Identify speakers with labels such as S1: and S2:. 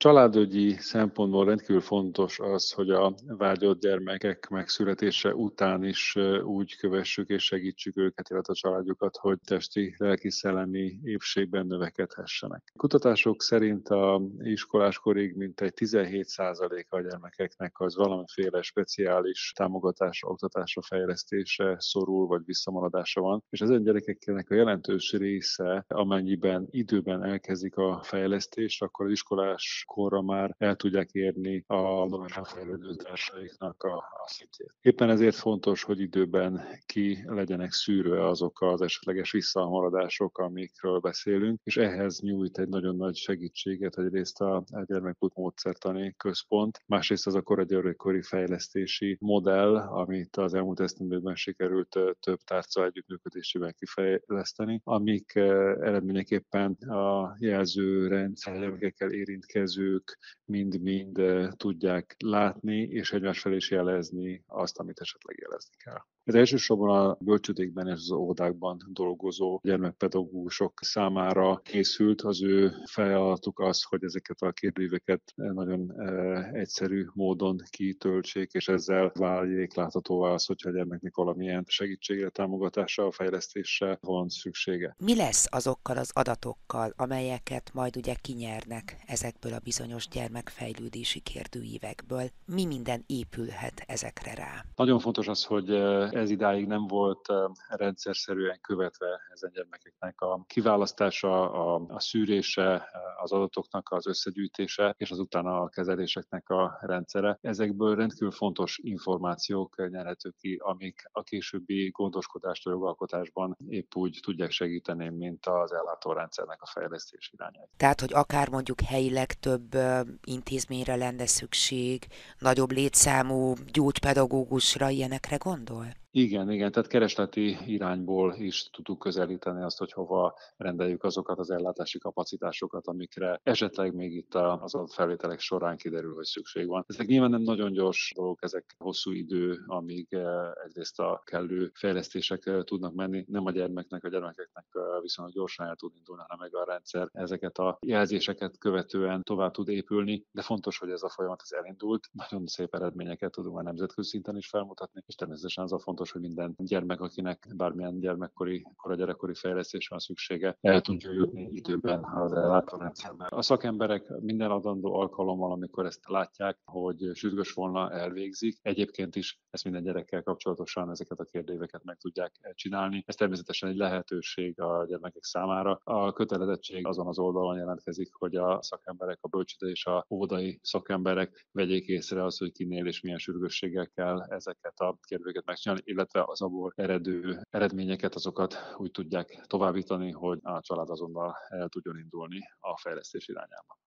S1: Családügyi szempontból rendkívül fontos az, hogy a vágyott gyermekek megszületése után is úgy kövessük és segítsük őket, illetve a családjukat, hogy testi, lelki-szellemi épségben növekedhessenek. Kutatások szerint a iskoláskorig mintegy 17%-a a gyermekeknek az valamiféle speciális támogatásra, oktatásra, fejlesztése szorul vagy visszamaradása van, és ezen gyerekeknek a jelentős része, amennyiben időben elkezdik a fejlesztést, akkor az iskolás korra már el tudják érni a normálisan fejlődő társaiknak a, a szintjét. Éppen ezért fontos, hogy időben ki legyenek szűrve azok az esetleges visszamaradások, amikről beszélünk, és ehhez nyújt egy nagyon nagy segítséget egyrészt a, gyermekút módszertani központ, másrészt az a koragyermekkori fejlesztési modell, amit az elmúlt esztendőkben sikerült több tárca együttműködésében kifejleszteni, amik eredményeképpen a jelzőrendszer gyermekekkel érintkező nézők mind-mind tudják látni, és egymás felé is jelezni azt, amit esetleg jelezni kell. Ez elsősorban a bölcsödékben és az óvodákban dolgozó gyermekpedagógusok számára készült. Az ő feladatuk az, hogy ezeket a kérdőíveket nagyon egyszerű módon kitöltsék, és ezzel váljék láthatóvá az, hogyha a gyermeknek valamilyen segítségre, támogatásra, fejlesztésre van szüksége.
S2: Mi lesz azokkal az adatokkal, amelyeket majd ugye kinyernek ezekből a bizonyos gyermekfejlődési kérdőívekből? Mi minden épülhet ezekre rá?
S1: Nagyon fontos az, hogy ez idáig nem volt rendszerszerűen követve ezen gyermekeknek a kiválasztása, a, a szűrése, az adatoknak az összegyűjtése, és azután a kezeléseknek a rendszere. Ezekből rendkívül fontos információk nyerhetők ki, amik a későbbi gondoskodást a jogalkotásban épp úgy tudják segíteni, mint az ellátórendszernek a fejlesztés irányai.
S2: Tehát, hogy akár mondjuk helyileg több intézményre lenne szükség, nagyobb létszámú gyógypedagógusra, ilyenekre gondol?
S1: Igen, igen, tehát keresleti irányból is tudjuk közelíteni azt, hogy hova rendeljük azokat az ellátási kapacitásokat, amikre esetleg még itt az adott felvételek során kiderül, hogy szükség van. Ezek nyilván nem nagyon gyors dolgok, ezek hosszú idő, amíg eh, egyrészt a kellő fejlesztések eh, tudnak menni, nem a gyermeknek, a gyermekeknek eh, viszonylag gyorsan el tud indulni, hanem meg a rendszer ezeket a jelzéseket követően tovább tud épülni, de fontos, hogy ez a folyamat ez elindult. Nagyon szép eredményeket tudunk a nemzetközi szinten is felmutatni, és természetesen az a fontos, fontos, hogy minden gyermek, akinek bármilyen gyermekkori, kora gyerekkori fejlesztés van szüksége, el tudja jutni időben az ellátórendszerben. A szakemberek minden adandó alkalommal, amikor ezt látják, hogy sürgős volna, elvégzik. Egyébként is ezt minden gyerekkel kapcsolatosan ezeket a kérdéveket meg tudják csinálni. Ez természetesen egy lehetőség a gyermekek számára. A kötelezettség azon az oldalon jelentkezik, hogy a szakemberek, a bölcsőde és a óvodai szakemberek vegyék észre az, hogy kinél és milyen sürgősséggel kell ezeket a kérdéseket megcsinálni, illetve az abból eredő eredményeket, azokat úgy tudják továbbítani, hogy a család azonnal el tudjon indulni a fejlesztés irányába.